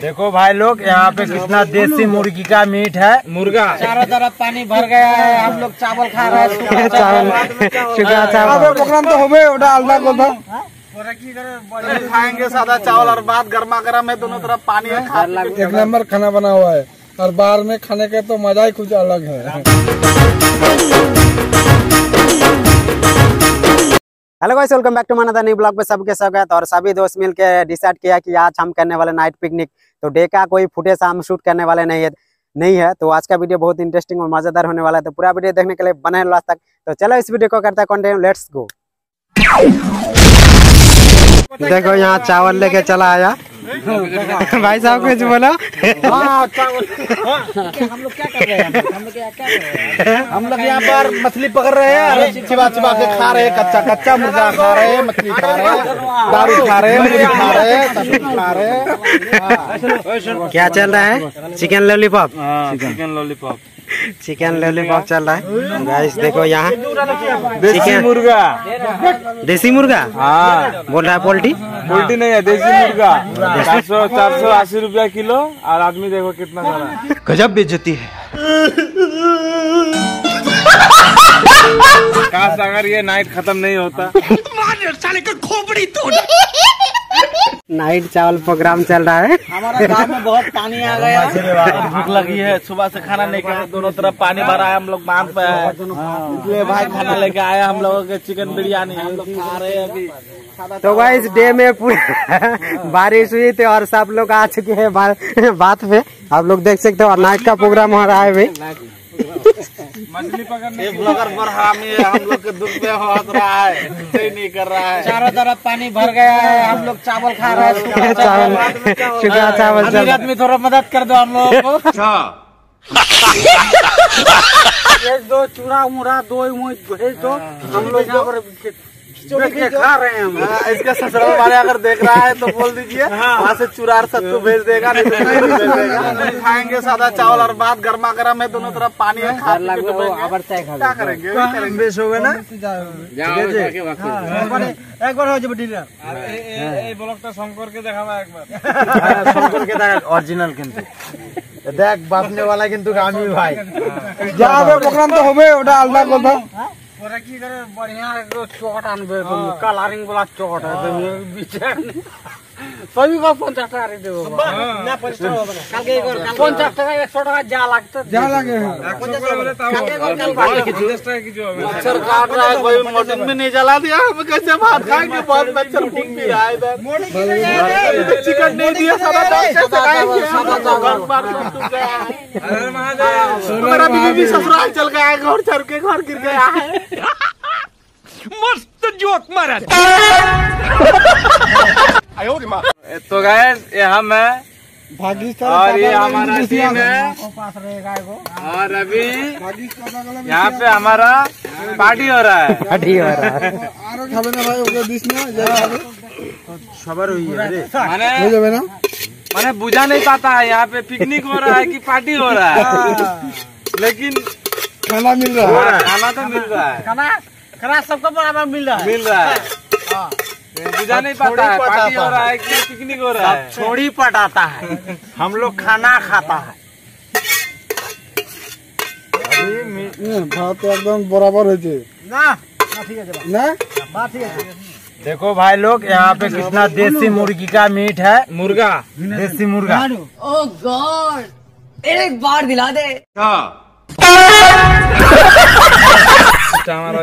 देखो भाई लोग यहाँ पे कितना देसी मुर्गी का मीट है। मुर्गा। चारों तरफ़ पानी भर गया है हम लोग चावल खा रहे हैं चावल। चावल। प्रोग्राम तो हमें को दम खाएँगे सादा चावल और बाद गर्मा गर्म है दोनों तरफ़ पानी है। हाँ? एक नंबर खाना बना हुआ है। और बाहर में खाने का तो मज़ा ही कुछ अलग है। Hello guys welcome back to माना न्यू ब्लॉग पे सबके स्वागत और सभी दोस्त मिलके डिसाइड किया कि आज हम करने वाले नाइट पिकनिक तो डे का कोई फुटेज हम शूट करने वाले नहीं है नहीं है। तो आज का वीडियो बहुत इंटरेस्टिंग और मज़ेदार होने वाला है। तो पूरा वीडियो देखने के लिए बने लास्ट तक। तो चलो इस वीडियो को करता है कंटिन्यू लेट्स गो देखो यहाँ चावल लेके चला आया। भाई साहब कुछ बोलो। हम लोग क्या कर रहे हैं? हम लोग क्या क्या कर रहे हैं? हम लोग यहाँ पर मछली पकड़ रहे हैं चिबा चिबा के खा रहे हैं कच्चा कच्चा मुर्गा खा रहे हैं मछली खा रहे हैं दारू खा रहे हैं मुर्गी खा रहे हैं खा रहे हैं। क्या चल रहा है? Chicken lollipop chicken lollipop chicken lollipop चल रहा है। गाइस देखो यहाँ। देसी मुर्गा। देसी मुर्गा। हाँ। बोल रहा है पोल्ट्री पोल्ट्री नहीं है देसी मुर्गा। चार सौ चार सौ अस्सी रुपया किलो और आदमी देखो कितना सारा। गजब बेचती है। काश अगर ये नाइट खत्म नहीं होता। नाइट चावल प्रोग्राम चल रहा है। हमारे गाँव में बहुत पानी आ गया। भूख लगी है सुबह से खाना नहीं खाया दोनों तरफ़ पानी भरा है हम लोग बाँध पे है। इसलिए भाई खाना लेके आया हम लोगों के चिकन बिरयानी। हम लोग खा रहे हैं अभी। तो गाइस डे में पूरा बारिश हुई थी और सब लोग आ चुके हैं बात पे आप लोग देख सकते हो और नाइट का प्रोग्राम हो रहा है भाई मछली पकड़ने एक ब्लॉगर पर हरामी है हम लोग के दुख पे हंस रहा है सही नहीं कर रहा है। चारों तरफ़ पानी भर गया है हम लोग चावल खा रहे हैं। सूखा चावल शुक्ला चावल है। आदमी थोड़ा मदद कर दो हम लोग को। भेज दो चूड़ा उड़ा दो भेज दो हम लोग खा रहे हैं हम हाँ, इसका ससुराल वाले अगर देख रहा है तो बोल दीजिए वहाँ से चुरार सत्तू भेज देगा नहीं तो नहीं भेज देगा नहीं खाएंगे सादा चावल और बात गर्मा गर्म है दोनों तरफ पानी है खा पी के डूबेंगे। क्या करेंगे वही करेंगे বেশ হবে না একবার হয়ে যাবে ডিলার এই ব্লগটা শঙ্করকে দেখাবা একবার শঙ্করকে দেখা অরিজিনাল কিন্তু দেখ বাপনে वाला কিন্তু আমি ভাই যা হবে প্রোগ্রাম তো হবে ওটা আলাদা কথা ওরা কি করে বড়িয়া চট আনবে কালারিং বলা চট আছে বিচার विचार सभी को पचास टाका रे देबो ना पचास टाका হবে না কালকে একবার পঞ্চাশ টাকা একশো টাকা যা লাগতো যা লাগে কিছু হবে मच्छर काट रहा है कोई मोटिंग भी नहीं जला दिया हम कैसे भात खाएंगे बहुत मच्छर फूट भी रहा है इधर चिकन नहीं दिया सादा कैसे खाएंगे घर बार सब टूट गया है मेरा बीवी भी ससुराल चल गया है घर चढ़ के घर गिर गया है मस्त जोक मारा तो गैस और ये हमारा टीम है और अभी यहाँ पे हमारा पार्टी हो रहा है। पार्टी हो। रहा है। खबर हुई है मैंने बुझा नहीं पाता है यहाँ पे पिकनिक हो रहा है कि पार्टी हो रहा है लेकिन खाना मिल रहा है। खाना तो मिल रहा है। खाना खाना सबको मिल रहा है। मिल रहा है। हाँ। बुझा नहीं पाता है पार्टी हो रहा है। कि पिकनिक हो रहा है? छोड़ी पटाता है। हम लोग खाना खाता है। भात हाँ, तो एकदम बराबर हो ना? ना? बात ठीक है देखो भाई लोग यहाँ पे कितना देसी मुर्गी का मीट है। मुर्गा। देसी मुर्गा। Oh God! एक बार दिला दे। हाँ। हमारा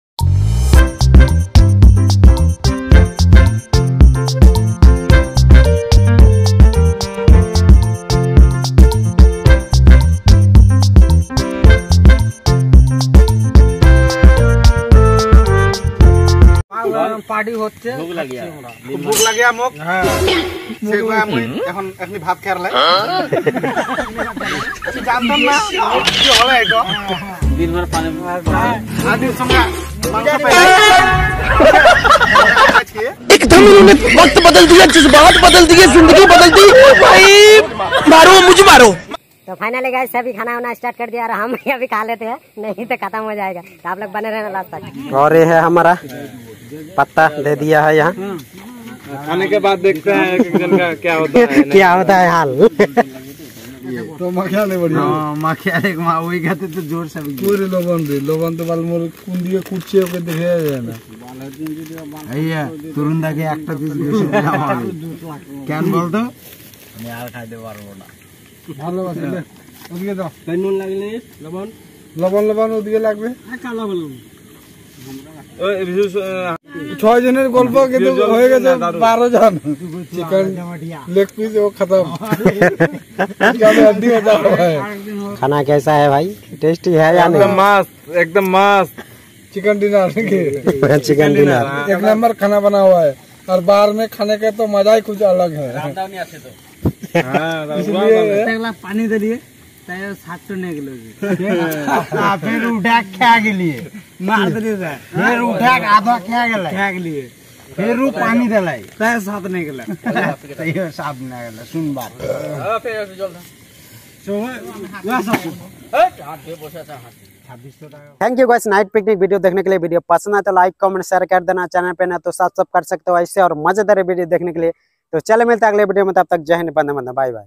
পার্টি হচ্ছে ভোক লাগিয়া মোক সেগুলো আমি এখন এখনি ভাত খাই লাই আমি জানতাম না কি হলে এটা দিনভর পানি আদির সঙ্গে মাংস পাই एकदम इन्होंने वक्त बदल दिया जज्बात बदल दिए जिंदगी बदल दी भाई मारो मुझे मारो तो फाइनली गाइस सभी खाना वाना स्टार्ट कर दिया और हम भी अभी खा लेते हैं नहीं तो खत्म हो जाएगा तो आप लोग बने रहना लास्ट तक और ये है हमारा पत्ता दे दिया है यहाँ खाने के बाद देखते हैं एक एक जन का क्या होता है क्या होता है हाल तो মাখিয়া নেই বড়িয়া মাখিয়া দেখ মা ওই গাতে তো জোর সাবি পুরি লবণ দে লবণ তো বাল মোর কোন দিকে কুচছে ওকে দেখে যায় না এইয়া তরুণ দাকে একটা পিস বেশি দিলাম আমি কেন বলতো আমি আর খাইতে পারবো না ভালো আছে দে ওদিকে দাও নুন লাগলে লবণ লবণ লবণ ওদিকে লাগবে ছয় জনের গল্প কিন্তু হয়ে গেছে বারো জন চিকেন লেগ পিস ও खत्म ज्यादा हड्डी होता है खाना कैसा है भाई टेस्टी है या नहीं मस्त एकदम मस्त चिकन डिनर चिकन डिनर एक नंबर खाना बना हुआ है और बाहर में खाने का तो मजा ही कुछ अलग है इसलिए পানি দিয়ে তাই সাতটো নিয়ে গেল फिर उठा क्या के लिए মার দিয়ে যায় फिर उठा के आधा क्या गेला ঠ্যাক লিয়ে फिर उ पानी देलाई তাই সাত নিয়ে গেল तैयो साफ ना गेला सुन बात thank you guys night picnic video देखने के लिए वीडियो पसंद है तो लाइक कमेंट शेयर कर देना चैनल पे ना तो सब्सक्राइब कर सकते हो ऐसे और मजेदार वीडियो देखने के लिए तो चले मिलते हैं अगले वीडियो में तब तक जय हिंद बंदे बंदे बाय बाय